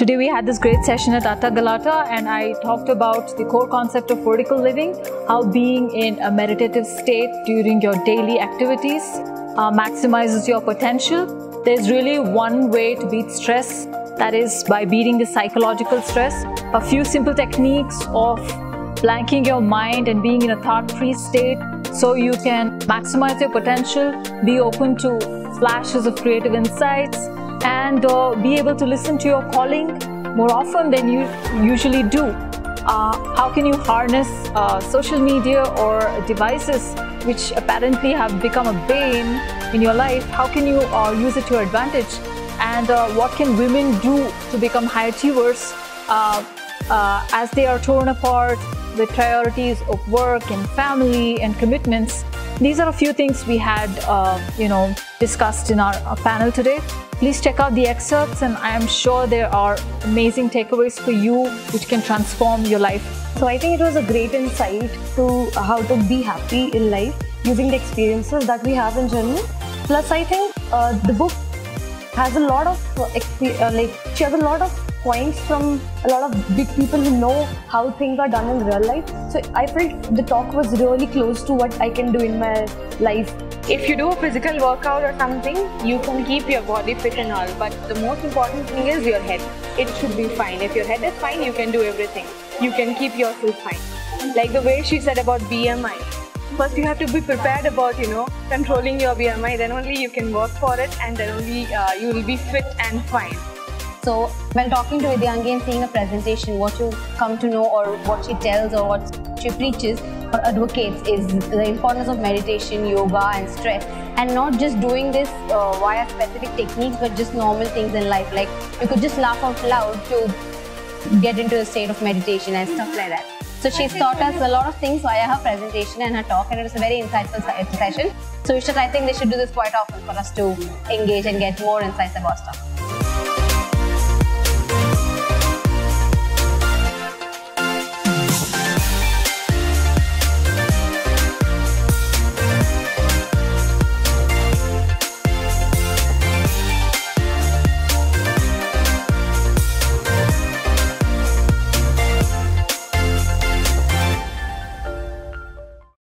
Today we had this great session at Atta Galatta and I talked about the core concept of vertical living, how being in a meditative state during your daily activities uh, maximizes your potential. There's really one way to beat stress, that is by beating the psychological stress. A few simple techniques of blanking your mind and being in a thought-free state so you can maximize your potential, be open to flashes of creative insights, and uh, be able to listen to your calling more often than you usually do. Uh, how can you harness uh, social media or devices which apparently have become a bane in your life? How can you uh, use it to your advantage? And uh, what can women do to become high achievers uh, as they are torn apart with priorities of work and family and commitments? These are a few things we had, you know, discussed in our, panel today. Please check out the excerpts and I am sure there are amazing takeaways for you which can transform your life. So I think it was a great insight to how to be happy in life using the experiences that we have in journey. Plus I think uh, the book has a lot of uh, like she has a lot of points from a lot of big people who know how things are done in real life. So I felt the talk was really close to what I can do in my life if you do a physical workout or something, you can keep your body fit and all. But the most important thing is your head. It should be fine. If your head is fine, you can do everything. You can keep yourself fine. Like the way she said about BMI. First, you have to be prepared about, you know, controlling your BMI. Then only you can work for it and then only uh, you will be fit and fine. So when talking to Vidyangi and seeing a presentation, what you come to know or what she tells or what she preaches or advocates is the importance of meditation, yoga and stress and not just doing this uh, via specific techniques but just normal things in life like you could just laugh out loud to get into a state of meditation and stuff like that. So she's taught us a lot of things via her presentation and her talk and it was a very insightful session. So I think they should do this quite often for us to engage and get more insights about stuff.